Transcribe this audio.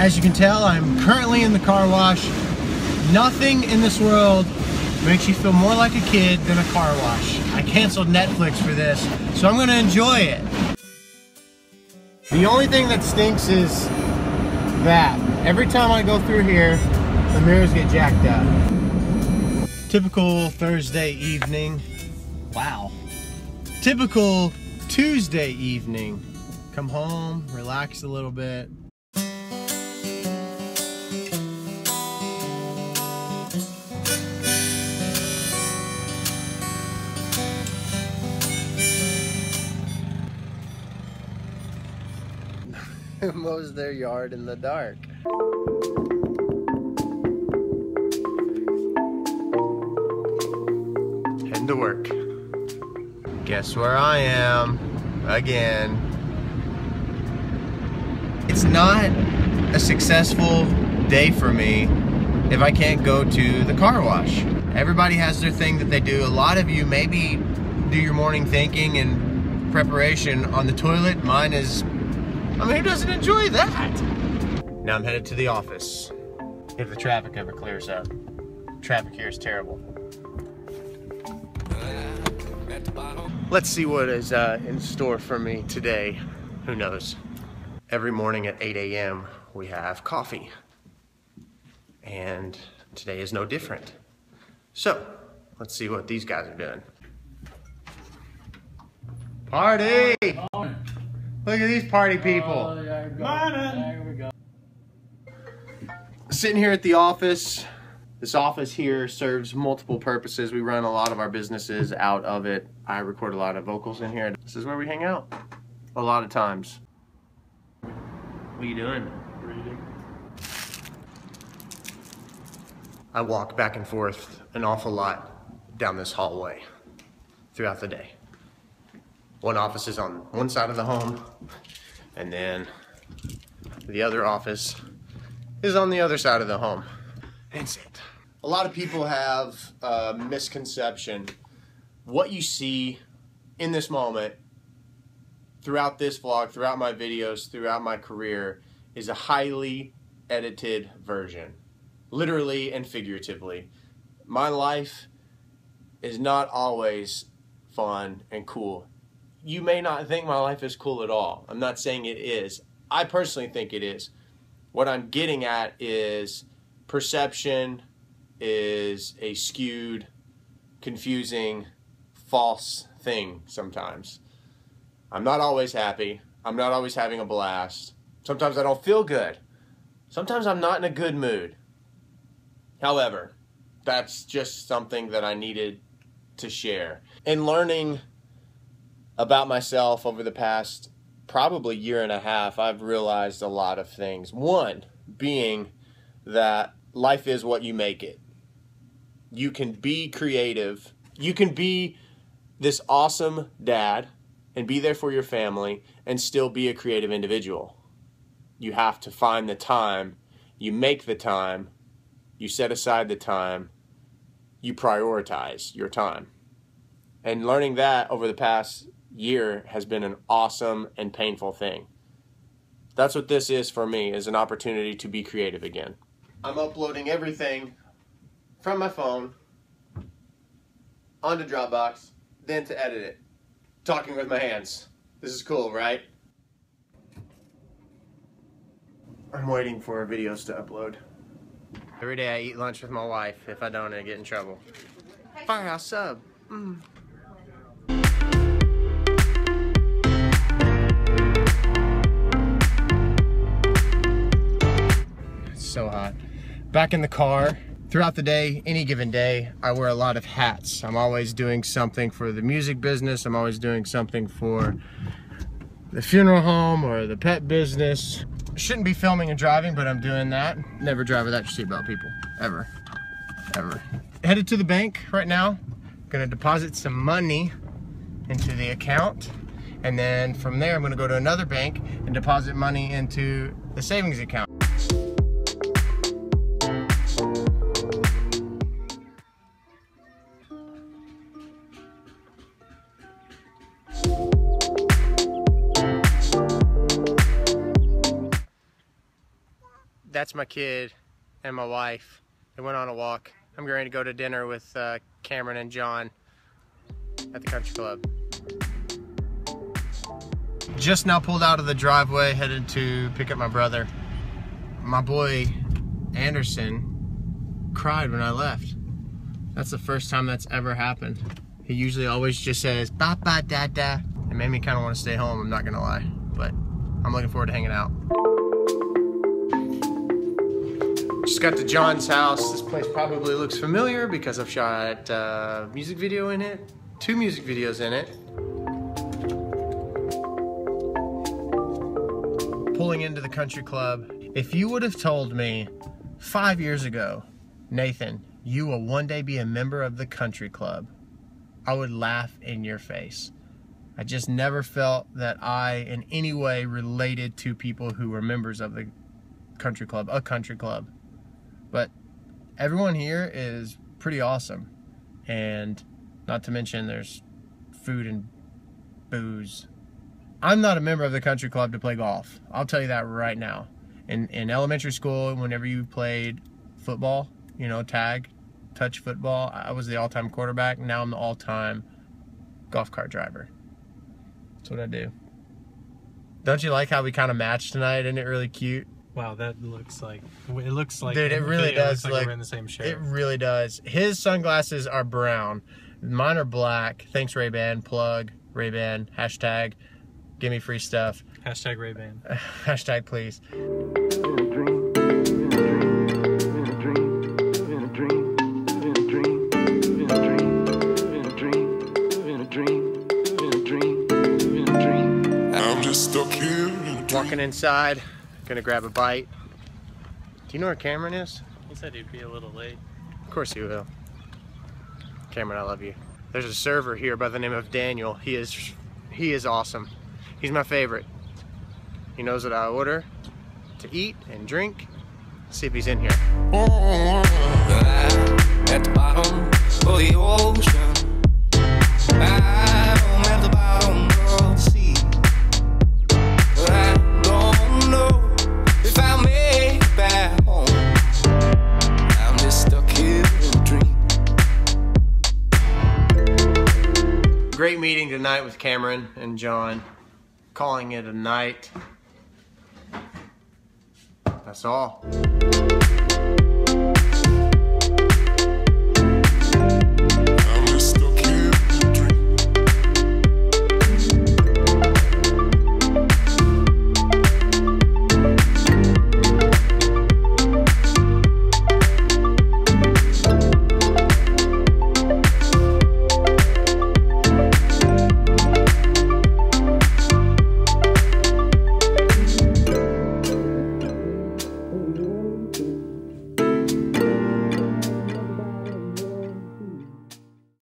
As you can tell, I'm currently in the car wash. Nothing in this world makes you feel more like a kid than a car wash. I canceled Netflix for this, so I'm gonna enjoy it. The only thing that stinks is that. Every time I go through here, the mirrors get jacked up. Typical Thursday evening. Wow. Typical Tuesday evening. Come home, relax a little bit, mows their yard in the dark. Heading to work. Guess where I am again. It's not a successful day for me if I can't go to the car wash. Everybody has their thing that they do. A lot of you maybe do your morning thinking and preparation on the toilet. Mine is I mean, who doesn't enjoy that? Now I'm headed to the office. If the traffic ever clears up. Traffic here is terrible. Let's see what is uh, in store for me today. Who knows? Every morning at 8 a.m. we have coffee. And today is no different. So, let's see what these guys are doing. Party! Look at these party oh, people. Oh, there we go. Sitting here at the office. This office here serves multiple purposes. We run a lot of our businesses out of it. I record a lot of vocals in here. This is where we hang out a lot of times. What are you doing? Reading. I walk back and forth an awful lot down this hallway throughout the day. One office is on one side of the home, and then the other office is on the other side of the home. That's it. A lot of people have a misconception. What you see in this moment, throughout this vlog, throughout my videos, throughout my career, is a highly edited version. Literally and figuratively. My life is not always fun and cool you may not think my life is cool at all. I'm not saying it is. I personally think it is. What I'm getting at is perception is a skewed, confusing, false thing sometimes. I'm not always happy. I'm not always having a blast. Sometimes I don't feel good. Sometimes I'm not in a good mood. However, that's just something that I needed to share. In learning about myself over the past probably year and a half, I've realized a lot of things. One being that life is what you make it. You can be creative. You can be this awesome dad and be there for your family and still be a creative individual. You have to find the time, you make the time, you set aside the time, you prioritize your time. And learning that over the past year has been an awesome and painful thing. That's what this is for me, is an opportunity to be creative again. I'm uploading everything from my phone onto Dropbox, then to edit it. Talking with my hands. This is cool, right? I'm waiting for videos to upload. Every day I eat lunch with my wife. If I don't, I get in trouble. Firehouse sub. Mm. So hot. Back in the car, throughout the day, any given day, I wear a lot of hats. I'm always doing something for the music business. I'm always doing something for the funeral home or the pet business. Shouldn't be filming and driving, but I'm doing that. Never drive without your seatbelt, people. Ever. Ever. Headed to the bank right now. Gonna deposit some money into the account. And then from there, I'm gonna go to another bank and deposit money into the savings account. That's my kid and my wife. They went on a walk. I'm going to go to dinner with uh, Cameron and John at the country club. Just now pulled out of the driveway, headed to pick up my brother. My boy Anderson cried when I left. That's the first time that's ever happened. He usually always just says, ba ba da da. It made me kind of want to stay home, I'm not gonna lie. But I'm looking forward to hanging out. Just got to John's house. This place probably looks familiar because I've shot a music video in it, two music videos in it. Pulling into the country club. If you would have told me five years ago, Nathan, you will one day be a member of the country club, I would laugh in your face. I just never felt that I in any way related to people who were members of the country club, a country club. But everyone here is pretty awesome. And not to mention there's food and booze. I'm not a member of the country club to play golf. I'll tell you that right now. In in elementary school, whenever you played football, you know, tag, touch football, I was the all-time quarterback. Now I'm the all-time golf cart driver. That's what I do. Don't you like how we kind of matched tonight? Isn't it really cute? Wow, that looks like it looks like Dude, it really does looks like, look- we're in the same shirt. It really does. His sunglasses are brown. Mine are black. Thanks, Ray Ban. Plug Ray Ban. Hashtag. Give me free stuff. Hashtag Ray Ban. Hashtag please. I'm just stuck here in. Walking inside. Gonna grab a bite. Do you know where Cameron is? He said he'd be a little late. Of course he will. Cameron, I love you. There's a server here by the name of Daniel. He is he is awesome. He's my favorite. He knows what I order to eat and drink. Let's see if he's in here. at the bottom of the ocean. Great meeting tonight with Cameron and John. Calling it a night. That's all.